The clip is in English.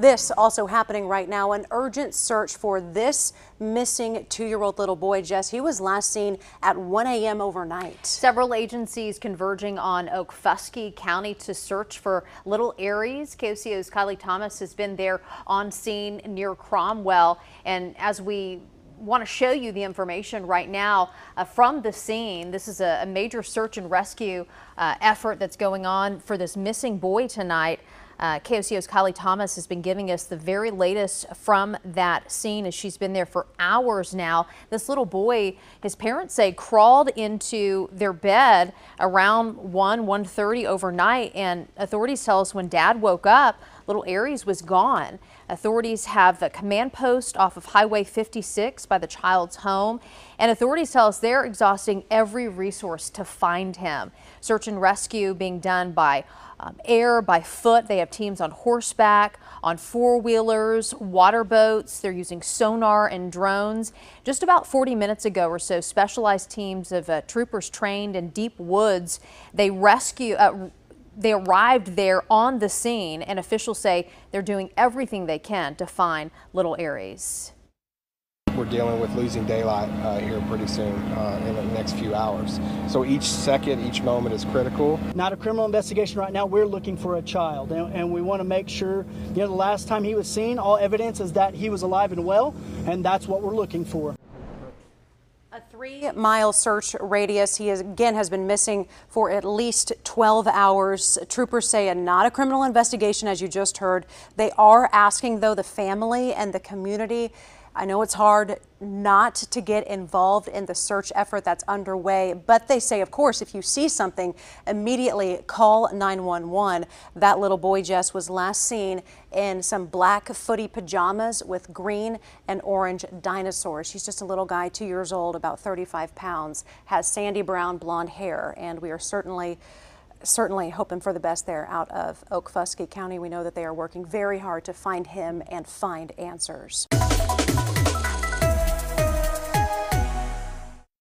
This also happening right now, an urgent search for this missing two-year-old little boy, Jess. He was last seen at 1 a.m. overnight. Several agencies converging on Okfuskee County to search for little Aries. KOCO's Kylie Thomas has been there on scene near Cromwell. And as we want to show you the information right now uh, from the scene. This is a, a major search and rescue uh, effort that's going on for this missing boy tonight. Uh, KOCO's Kylie Thomas has been giving us the very latest from that scene as she's been there for hours now. This little boy, his parents say, crawled into their bed around 1, 1.30 overnight, and authorities tell us when dad woke up, little Aries was gone. Authorities have a command post off of Highway 56 by the child's home, and authorities tell us they're exhausting every resource to find him. Search and rescue being done by um, air, by foot. They have teams on horseback, on four wheelers, water boats. They're using sonar and drones. Just about 40 minutes ago or so, specialized teams of uh, troopers trained in deep woods. They rescue. Uh, they arrived there on the scene, and officials say they're doing everything they can to find little Aries we're dealing with losing daylight uh, here pretty soon uh, in the next few hours. So each second, each moment is critical. Not a criminal investigation right now. We're looking for a child, and, and we want to make sure. You know, the last time he was seen, all evidence is that he was alive and well, and that's what we're looking for. A three mile search radius. He is, again has been missing for at least 12 hours. Troopers say a not a criminal investigation, as you just heard. They are asking, though, the family and the community I know it's hard not to get involved in the search effort that's underway, but they say, of course, if you see something, immediately call 911. That little boy, Jess, was last seen in some black footy pajamas with green and orange dinosaurs. He's just a little guy, two years old, about 35 pounds, has sandy brown blonde hair, and we are certainly certainly hoping for the best there out of Okfuskee County. We know that they are working very hard to find him and find answers.